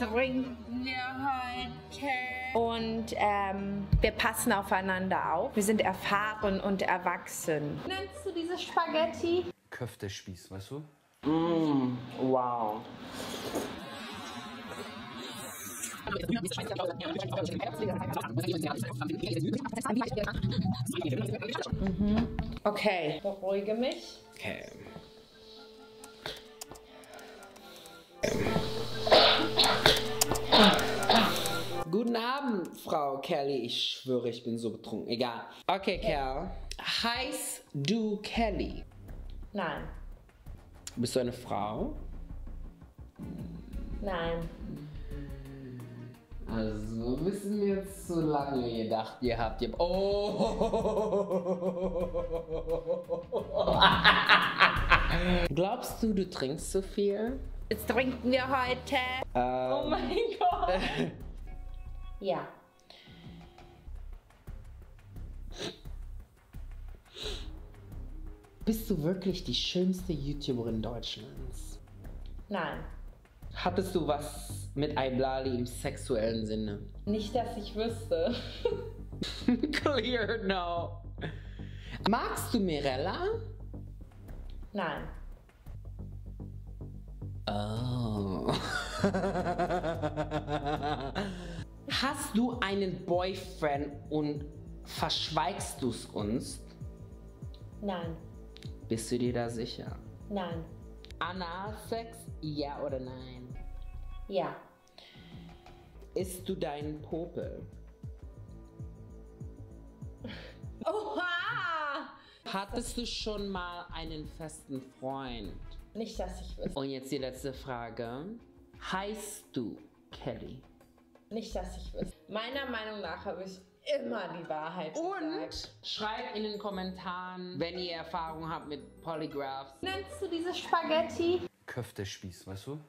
trinken wir heute? Und ähm, wir passen aufeinander auf. Wir sind erfahren und erwachsen. Nennst du diese Spaghetti? Köftespieß, weißt du? Mmm, wow. Okay, beruhige mich. Okay. Frau Kelly. Ich schwöre, ich bin so betrunken. Egal. Okay, Kerl. Heißt du Kelly? Nein, Bist du eine Frau? nein. Also, wissen wir jetzt zu lange gedacht, ihr habt ihr. Oh! Glaubst du, du trinkst zu viel? Jetzt trinken wir heute. Ähm, Oh mein Gott. Ja. Bist du wirklich die schönste YouTuberin Deutschlands? Nein. Hattest du was mit Iblali im sexuellen Sinne? Nicht, dass ich wüsste. Clear, no. Magst du Mirella? Nein. Oh. Hast du einen Boyfriend und verschweigst du es uns? Nein. Bist du dir da sicher? Nein. Analsex, ja oder nein? Ja. Isst du deinen Popel? Oha! Hattest du schon mal einen festen Freund? Nicht, dass ich wüsste. Und jetzt die letzte Frage. Heißt du Kelly? Nicht, dass ich wüsste. Meiner Meinung nach habe ich immer die Wahrheit Und gesagt. schreibt in den Kommentaren, wenn ihr Erfahrung habt mit Polygraphs. Nennst du diese Spaghetti? Köftespieß, weißt du?